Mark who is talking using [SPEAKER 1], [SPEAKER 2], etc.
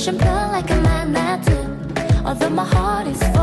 [SPEAKER 1] push and pull like a magnet do. Although my heart is full.